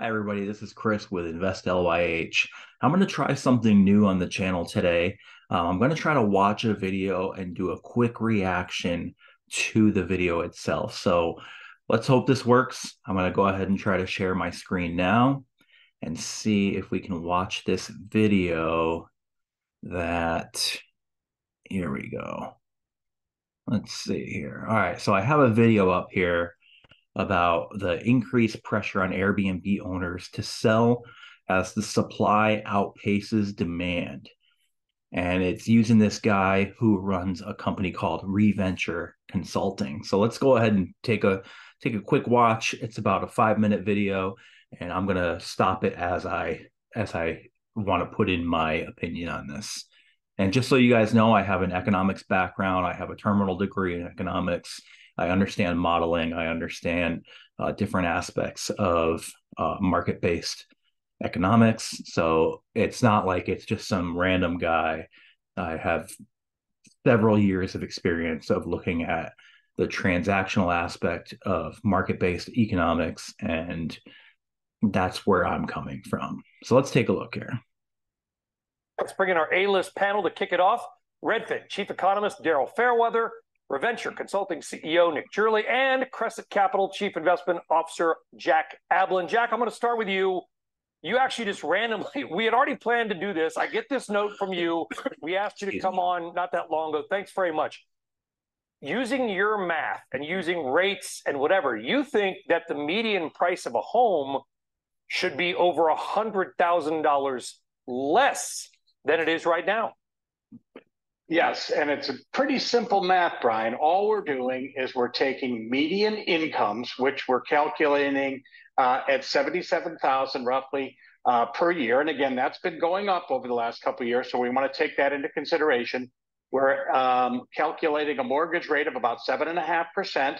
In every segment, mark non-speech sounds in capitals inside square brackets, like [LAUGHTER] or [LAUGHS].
Hi, everybody. This is Chris with Invest LYH. I'm going to try something new on the channel today. Uh, I'm going to try to watch a video and do a quick reaction to the video itself. So let's hope this works. I'm going to go ahead and try to share my screen now and see if we can watch this video that, here we go. Let's see here. All right, so I have a video up here about the increased pressure on Airbnb owners to sell as the supply outpaces demand. And it's using this guy who runs a company called Reventure Consulting. So let's go ahead and take a take a quick watch. It's about a five minute video, and I'm gonna stop it as I as I want to put in my opinion on this. And just so you guys know, I have an economics background. I have a terminal degree in economics I understand modeling. I understand uh, different aspects of uh, market based economics. So it's not like it's just some random guy. I have several years of experience of looking at the transactional aspect of market based economics. And that's where I'm coming from. So let's take a look here. Let's bring in our A list panel to kick it off. Redfin Chief Economist Daryl Fairweather, Reventure Consulting CEO Nick Gerli, and Cresset Capital Chief Investment Officer Jack Ablin. Jack, I'm going to start with you. You actually just randomly, [LAUGHS] we had already planned to do this. I get this note from you. We asked you to come on not that long ago. Thanks very much. Using your math and using rates and whatever, you think that the median price of a home should be over a $100,000 less than it is right now. Yes, and it's a pretty simple math, Brian. All we're doing is we're taking median incomes, which we're calculating uh, at 77,000 roughly uh, per year. And again, that's been going up over the last couple of years. So we want to take that into consideration. We're um, calculating a mortgage rate of about 7.5%.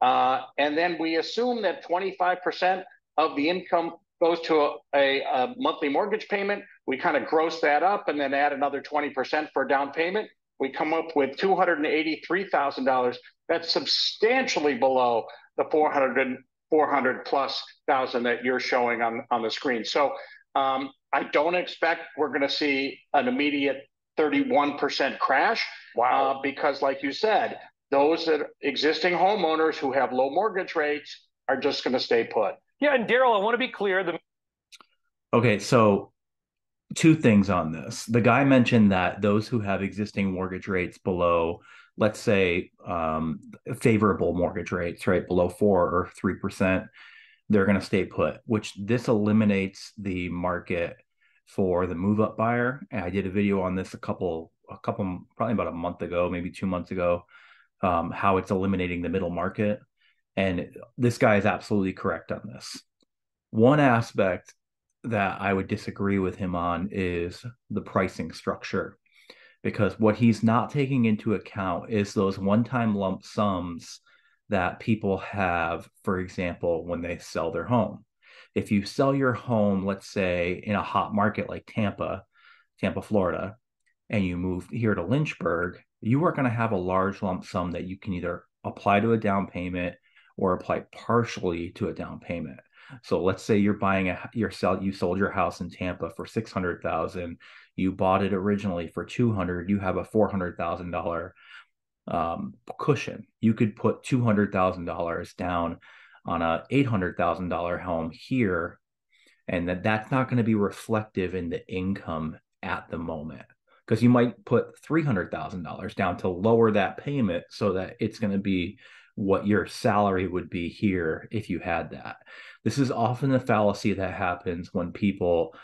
Uh, and then we assume that 25% of the income goes to a, a, a monthly mortgage payment. We kind of gross that up and then add another 20% for a down payment. We come up with $283,000. That's substantially below the 400, 400 plus thousand that you're showing on, on the screen. So um, I don't expect we're going to see an immediate 31% crash. Wow. Uh, because, like you said, those that existing homeowners who have low mortgage rates are just going to stay put. Yeah, and Daryl, I want to be clear. The okay, so two things on this. The guy mentioned that those who have existing mortgage rates below, let's say, um, favorable mortgage rates, right, below four or three percent, they're going to stay put. Which this eliminates the market for the move up buyer. And I did a video on this a couple, a couple, probably about a month ago, maybe two months ago, um, how it's eliminating the middle market. And this guy is absolutely correct on this. One aspect that I would disagree with him on is the pricing structure. Because what he's not taking into account is those one time lump sums that people have, for example, when they sell their home. If you sell your home, let's say in a hot market like Tampa, Tampa, Florida, and you move here to Lynchburg, you are going to have a large lump sum that you can either apply to a down payment or apply partially to a down payment. So let's say you're buying a your sell you sold your house in Tampa for 600,000, you bought it originally for 200, you have a $400,000 um, cushion. You could put $200,000 down on a $800,000 home here and that that's not going to be reflective in the income at the moment because you might put $300,000 down to lower that payment so that it's going to be what your salary would be here if you had that. This is often a fallacy that happens when people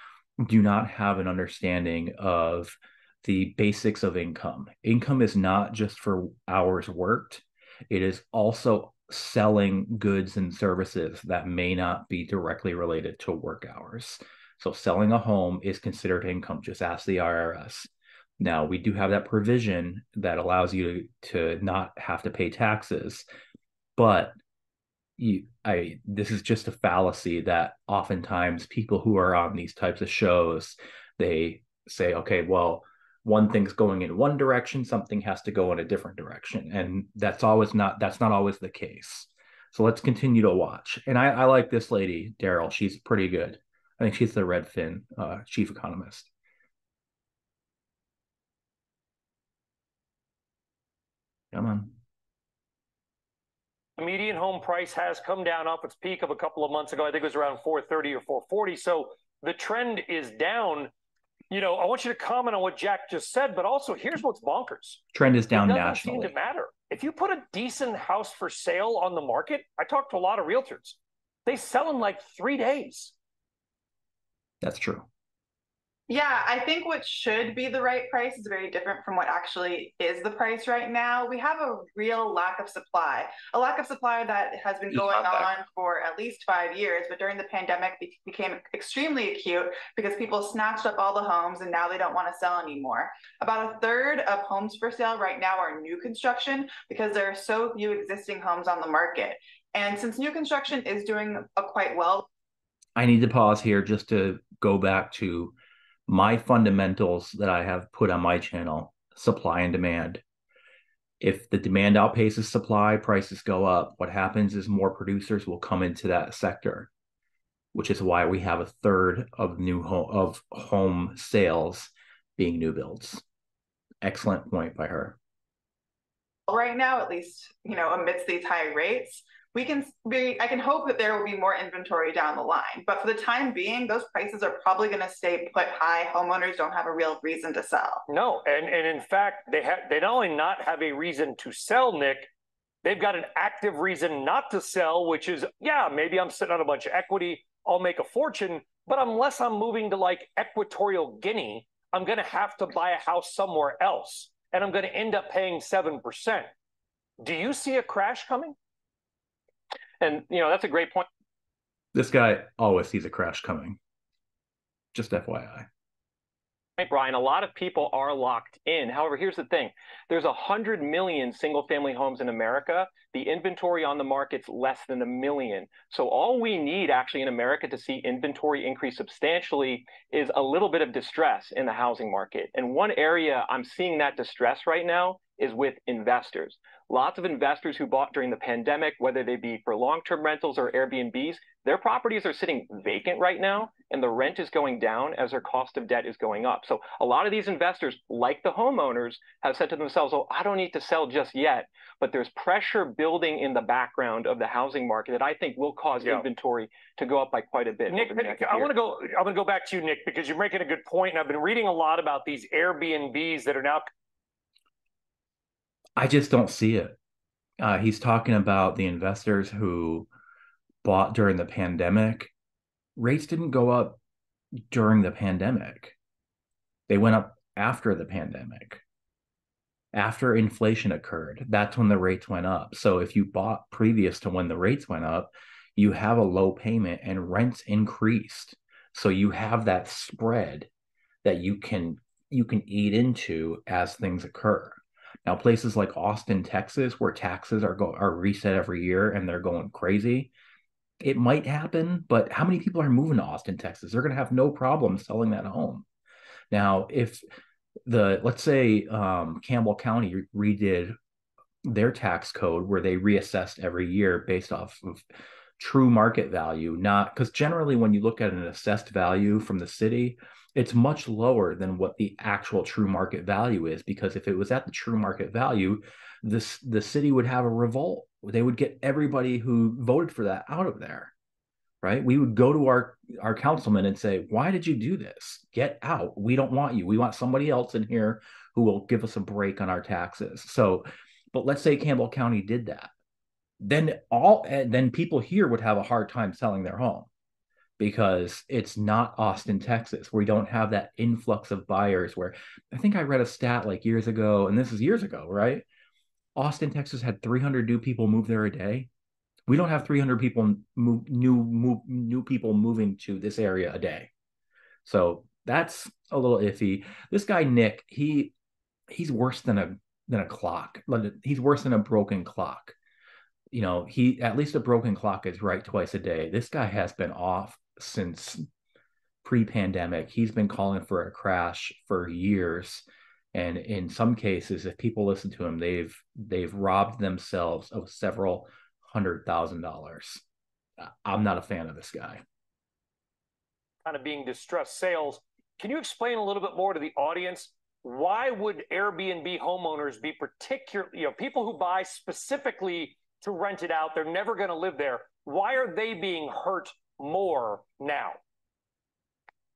do not have an understanding of the basics of income. Income is not just for hours worked, it is also selling goods and services that may not be directly related to work hours. So, selling a home is considered income, just ask the IRS. Now, we do have that provision that allows you to, to not have to pay taxes, but you i this is just a fallacy that oftentimes people who are on these types of shows they say okay well one thing's going in one direction something has to go in a different direction and that's always not that's not always the case So let's continue to watch. And I, I like this lady, Daryl. She's pretty good. I think she's the Redfin uh, chief economist. Come on. The median home price has come down off its peak of a couple of months ago. I think it was around 430 or 440. So the trend is down. You know, I want you to comment on what Jack just said, but also here's what's bonkers. Trend is down it nationally. Seem to matter. If you put a decent house for sale on the market, I talked to a lot of realtors. They sell in like three days. That's true. Yeah, I think what should be the right price is very different from what actually is the price right now. We have a real lack of supply, a lack of supply that has been going on for at least five years, but during the pandemic became extremely acute because people snatched up all the homes and now they don't want to sell anymore. About a third of homes for sale right now are new construction because there are so few existing homes on the market. And since new construction is doing a quite well, I need to pause here just to go back to my fundamentals that I have put on my channel supply and demand. If the demand outpaces supply, prices go up. What happens is more producers will come into that sector, which is why we have a third of new home of home sales being new builds. Excellent point by her. Right now, at least, you know, amidst these high rates, we can be i can hope that there will be more inventory down the line but for the time being those prices are probably going to stay put high. Homeowners don't have a real reason to sell. No and and in fact they have they not only not have a reason to sell nick they've got an active reason not to sell which is yeah maybe i'm sitting on a bunch of equity i'll make a fortune but unless i'm moving to like equatorial guinea i'm going to have to buy a house somewhere else and i'm going to end up paying 7% do you see a crash coming and you know that's a great point. This guy always sees a crash coming. Just FYI. Right, Brian. A lot of people are locked in. However, here's the thing: there's a hundred million single-family homes in America. The inventory on the market's less than a million. So all we need actually in America to see inventory increase substantially is a little bit of distress in the housing market. And one area I'm seeing that distress right now is with investors. Lots of investors who bought during the pandemic, whether they be for long term rentals or Airbnbs, their properties are sitting vacant right now, and the rent is going down as their cost of debt is going up. So, a lot of these investors, like the homeowners, have said to themselves, Oh, I don't need to sell just yet. But there's pressure building in the background of the housing market that I think will cause yeah. inventory to go up by quite a bit. Nick, I want to go. I'm going to go back to you, Nick, because you're making a good point, and I've been reading a lot about these Airbnbs that are now I just don't see it. Uh, he's talking about the investors who bought during the pandemic. Rates didn't go up during the pandemic, they went up after the pandemic. After inflation occurred, that's when the rates went up. So if you bought previous to when the rates went up, you have a low payment and rents increased. So you have that spread that you can you can eat into as things occur. Now, places like Austin, Texas, where taxes are go are reset every year and they're going crazy, it might happen. But how many people are moving to Austin, Texas? They're going to have no problem selling that home. Now, if the let's say um, Campbell County redid their tax code where they reassessed every year based off of true market value, not because generally when you look at an assessed value from the city, it's much lower than what the actual true market value is because if it was at the true market value this the city would have a revolt. They would get everybody who voted for that out of there right? We would go to our our councilman and say why did you do this? Get out. We don't want you. We want somebody else in here who will give us a break on our taxes. So but let's say campbell county did that. Then all then people here would have a hard time selling their home because it's not Austin, Texas, where we don't have that influx of buyers. Where I think I read a stat like years ago, and this is years ago, right? Austin, Texas had 300 new people move there a day. We don't have 300 people move, new move, new people moving to this area a day. So that's a little iffy. This guy Nick, he he's worse than a than a clock. He's worse than a broken clock. You know, he at least a broken clock is right twice a day. This guy has been off since pre-pandemic. He's been calling for a crash for years. And in some cases, if people listen to him, they've they've robbed themselves of several hundred thousand dollars. I'm not a fan of this guy. Kind of being distressed sales. Can you explain a little bit more to the audience? Why would Airbnb homeowners be particularly, you know, people who buy specifically to rent it out, they're never going to live there. Why are they being hurt more now?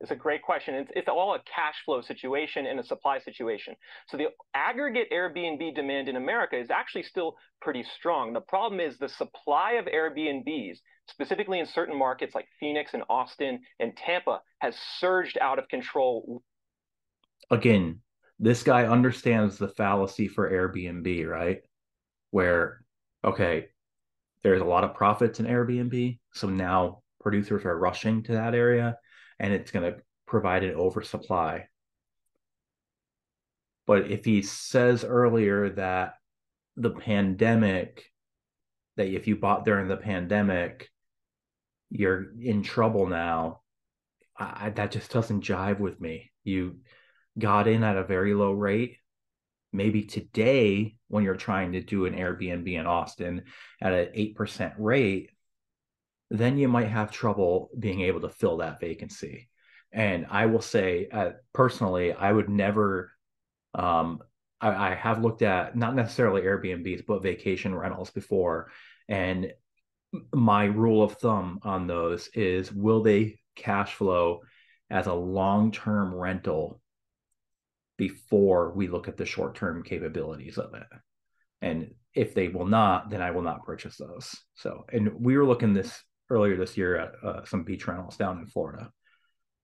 It's a great question. It's, it's all a cash flow situation and a supply situation. So the aggregate Airbnb demand in America is actually still pretty strong. The problem is the supply of Airbnbs, specifically in certain markets like Phoenix and Austin and Tampa, has surged out of control. Again, this guy understands the fallacy for Airbnb, right? Where, okay, there's a lot of profits in Airbnb. So now producers are rushing to that area and it's going to provide an oversupply. But if he says earlier that the pandemic, that if you bought during the pandemic, you're in trouble now, I, that just doesn't jive with me. You got in at a very low rate. Maybe today, when you're trying to do an Airbnb in Austin at an 8% rate, then you might have trouble being able to fill that vacancy. And I will say, uh, personally, I would never. Um, I, I have looked at not necessarily Airbnbs, but vacation rentals before, and my rule of thumb on those is: will they cash flow as a long-term rental before we look at the short-term capabilities of it? And if they will not, then I will not purchase those. So, and we were looking this earlier this year at uh, some beach rentals down in Florida.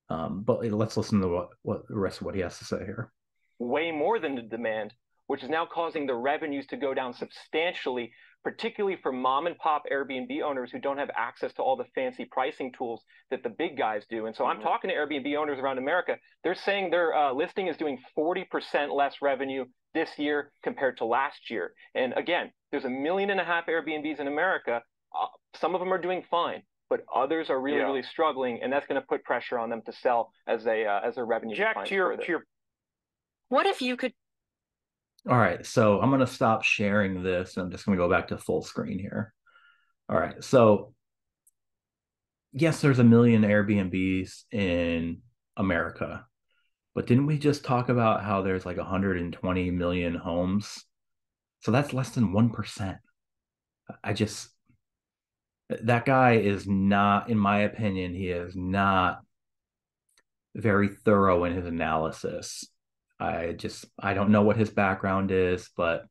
Um, but let's listen to what, what the rest of what he has to say here. Way more than the demand, which is now causing the revenues to go down substantially, particularly for mom and pop Airbnb owners who don't have access to all the fancy pricing tools that the big guys do. And so I'm mm-hmm. talking to Airbnb owners around America. They're saying their uh, listing is doing 40% less revenue this year compared to last year. And again, there's a million and a half Airbnbs in America. Some of them are doing fine, but others are really, yeah. really struggling, and that's going to put pressure on them to sell as they uh, as their revenue. Jack, to your, to your, what if you could? All right, so I'm going to stop sharing this. And I'm just going to go back to full screen here. All right, so yes, there's a million Airbnbs in America, but didn't we just talk about how there's like 120 million homes? So that's less than 1%. I just, that guy is not, in my opinion, he is not very thorough in his analysis. I just, I don't know what his background is, but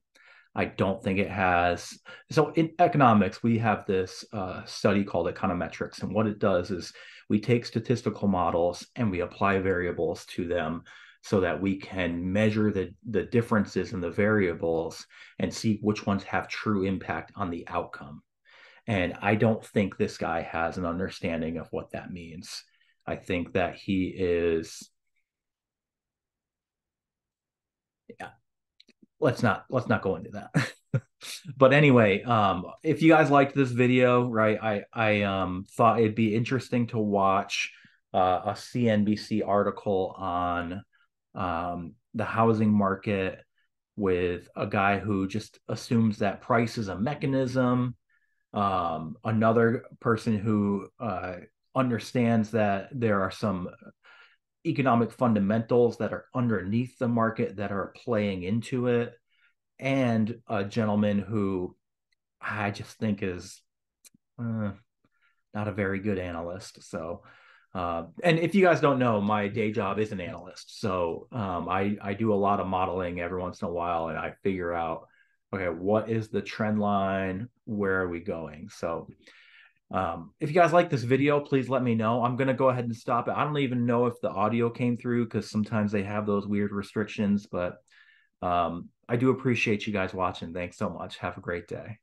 I don't think it has. So in economics, we have this uh, study called econometrics, and what it does is we take statistical models and we apply variables to them so that we can measure the, the differences in the variables and see which ones have true impact on the outcome. And I don't think this guy has an understanding of what that means. I think that he is yeah. Let's not let's not go into that. [LAUGHS] but anyway, um if you guys liked this video, right? I I um thought it'd be interesting to watch uh, a CNBC article on um the housing market with a guy who just assumes that price is a mechanism um, another person who uh, understands that there are some economic fundamentals that are underneath the market that are playing into it, and a gentleman who I just think is uh, not a very good analyst. So, uh, and if you guys don't know, my day job is an analyst. So um, I I do a lot of modeling every once in a while, and I figure out okay, what is the trend line? Where are we going? So um, if you guys like this video, please let me know. I'm going to go ahead and stop it. I don't even know if the audio came through because sometimes they have those weird restrictions, but um, I do appreciate you guys watching. Thanks so much. Have a great day.